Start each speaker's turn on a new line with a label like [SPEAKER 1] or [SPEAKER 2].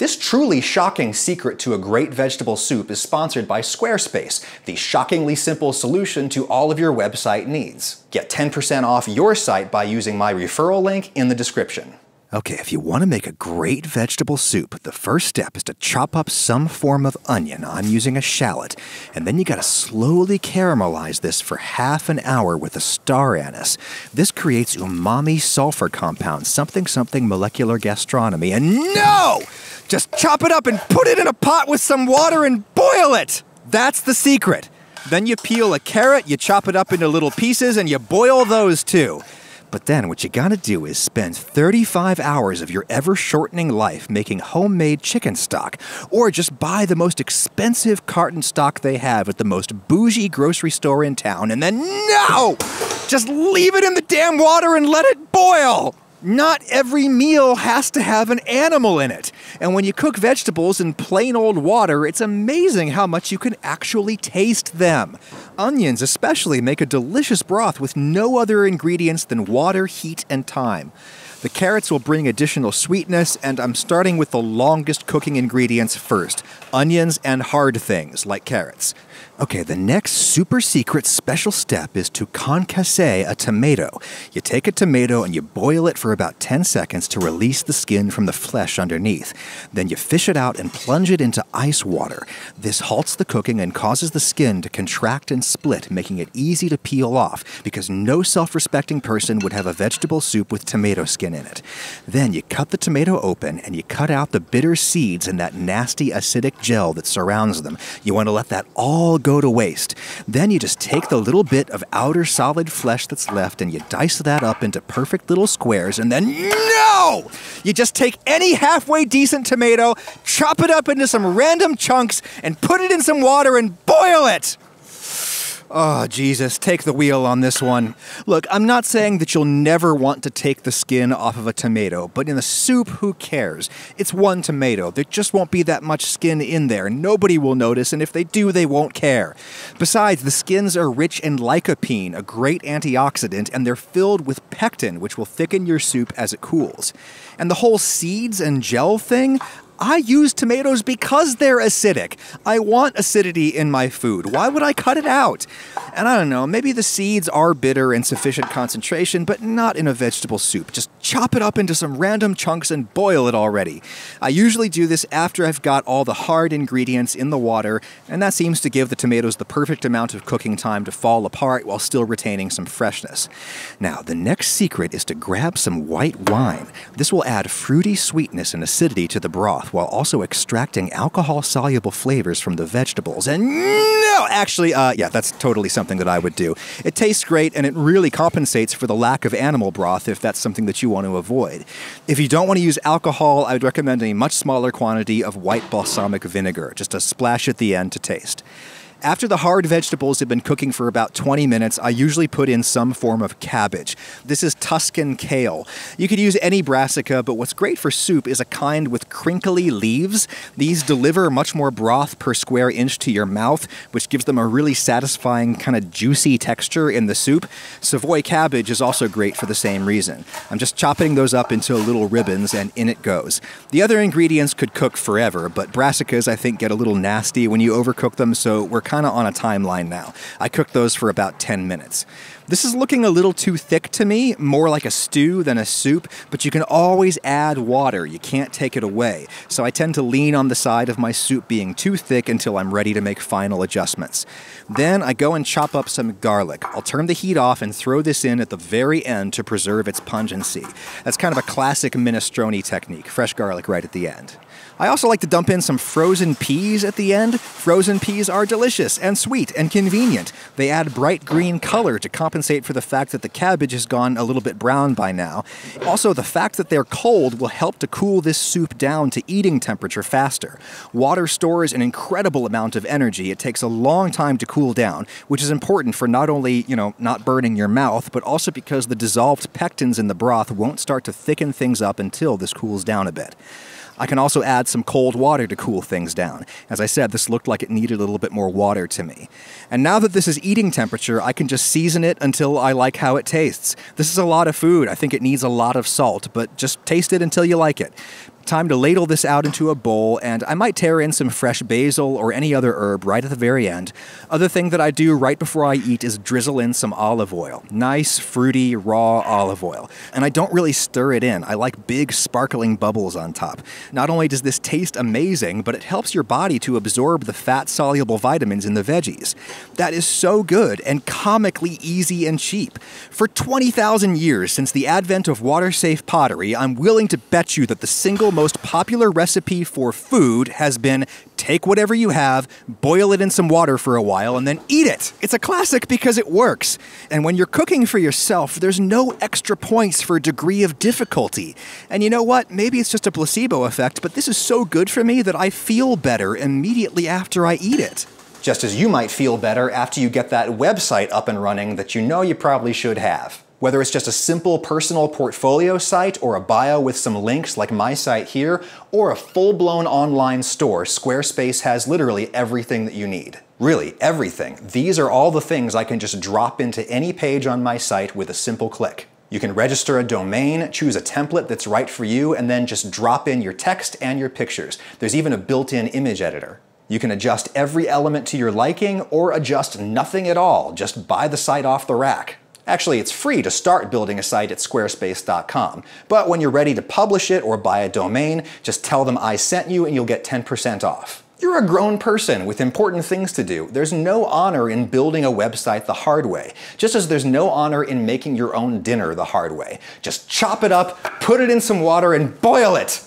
[SPEAKER 1] This truly shocking secret to a great vegetable soup is sponsored by Squarespace, the shockingly simple solution to all of your website needs. Get 10% off your site by using my referral link in the description.
[SPEAKER 2] Okay, if you want to make a great vegetable soup, the first step is to chop up some form of onion. I'm using a shallot. And then you gotta slowly caramelize this for half an hour with a star anise. This creates umami sulfur compounds, something something molecular gastronomy. And no! Just chop it up and put it in a pot with some water and boil it! That's the secret. Then you peel a carrot, you chop it up into little pieces, and you boil those too. But then what you gotta do is spend 35 hours of your ever shortening life making homemade chicken stock, or just buy the most expensive carton stock they have at the most bougie grocery store in town, and then no! Just leave it in the damn water and let it boil! Not every meal has to have an animal in it. And when you cook vegetables in plain old water, it's amazing how much you can actually taste them. Onions, especially, make a delicious broth with no other ingredients than water, heat, and time. The carrots will bring additional sweetness, and I'm starting with the longest cooking ingredients first onions and hard things like carrots. Okay, the next super secret special step is to concasse a tomato. You take a tomato and you boil it for about 10 seconds to release the skin from the flesh underneath. Then you fish it out and plunge it into ice water. This halts the cooking and causes the skin to contract and split, making it easy to peel off because no self respecting person would have a vegetable soup with tomato skin in it. Then you cut the tomato open and you cut out the bitter seeds and that nasty acidic gel that surrounds them. You want to let that all go go to waste. Then you just take the little bit of outer solid flesh that's left and you dice that up into perfect little squares, and then no! You just take any halfway decent tomato, chop it up into some random chunks, and put it in some water and boil it! Oh, Jesus, take the wheel on this one. Look, I'm not saying that you'll never want to take the skin off of a tomato, but in the soup, who cares? It's one tomato. There just won't be that much skin in there. Nobody will notice, and if they do, they won't care. Besides, the skins are rich in lycopene, a great antioxidant, and they're filled with pectin, which will thicken your soup as it cools. And the whole seeds and gel thing, I use tomatoes because they're acidic. I want acidity in my food. Why would I cut it out? And I don't know, maybe the seeds are bitter in sufficient concentration, but not in a vegetable soup. Just chop it up into some random chunks and boil it already. I usually do this after I've got all the hard ingredients in the water, and that seems to give the tomatoes the perfect amount of cooking time to fall apart while still retaining some freshness. Now, the next secret is to grab some white wine. This will add fruity sweetness and acidity to the broth while also extracting alcohol soluble flavors from the vegetables. And no, actually, uh, yeah, that's totally something that I would do. It tastes great and it really compensates for the lack of animal broth if that's something that you want to avoid. If you don't want to use alcohol, I would recommend a much smaller quantity of white balsamic vinegar, just a splash at the end to taste. After the hard vegetables have been cooking for about 20 minutes, I usually put in some form of cabbage. This is Tuscan kale. You could use any brassica, but what's great for soup is a kind with crinkly leaves. These deliver much more broth per square inch to your mouth, which gives them a really satisfying, kind of juicy texture in the soup. Savoy cabbage is also great for the same reason. I'm just chopping those up into little ribbons, and in it goes. The other ingredients could cook forever, but brassicas I think get a little nasty when you overcook them, so we're kind of on a timeline now. I cooked those for about 10 minutes. This is looking a little too thick to me, more like a stew than a soup, but you can always add water. You can't take it away. So I tend to lean on the side of my soup being too thick until I'm ready to make final adjustments. Then I go and chop up some garlic. I'll turn the heat off and throw this in at the very end to preserve its pungency. That's kind of a classic minestrone technique, fresh garlic right at the end. I also like to dump in some frozen peas at the end. Frozen peas are delicious and sweet and convenient. They add bright green color to compensate for the fact that the cabbage has gone a little bit brown by now. Also, the fact that they're cold will help to cool this soup down to eating temperature faster. Water stores an incredible amount of energy. It takes a long time to cool down, which is important for not only, you know, not burning your mouth, but also because the dissolved pectins in the broth won't start to thicken things up until this cools down a bit. I can also add some cold water to cool things down. As I said, this looked like it needed a little bit more water to me. And now that this is eating temperature, I can just season it until I like how it tastes. This is a lot of food. I think it needs a lot of salt, but just taste it until you like it. Time to ladle this out into a bowl, and I might tear in some fresh basil or any other herb right at the very end. Other thing that I do right before I eat is drizzle in some olive oil. Nice, fruity, raw olive oil. And I don't really stir it in. I like big, sparkling bubbles on top. Not only does this taste amazing, but it helps your body to absorb the fat soluble vitamins in the veggies. That is so good and comically easy and cheap. For 20,000 years since the advent of water safe pottery, I'm willing to bet you that the single most popular recipe for food has been take whatever you have, boil it in some water for a while, and then eat it. It's a classic because it works. And when you're cooking for yourself, there's no extra points for a degree of difficulty. And you know what? Maybe it's just a placebo effect, but this is so good for me that I feel better immediately after I eat it.
[SPEAKER 1] Just as you might feel better after you get that website up and running that you know you probably should have. Whether it's just a simple personal portfolio site or a bio with some links like my site here, or a full-blown online store, Squarespace has literally everything that you need. Really, everything. These are all the things I can just drop into any page on my site with a simple click. You can register a domain, choose a template that's right for you, and then just drop in your text and your pictures. There's even a built-in image editor. You can adjust every element to your liking or adjust nothing at all, just buy the site off the rack. Actually, it's free to start building a site at squarespace.com. But when you're ready to publish it or buy a domain, just tell them I sent you and you'll get 10% off. You're a grown person with important things to do. There's no honor in building a website the hard way, just as there's no honor in making your own dinner the hard way. Just chop it up, put it in some water, and boil it!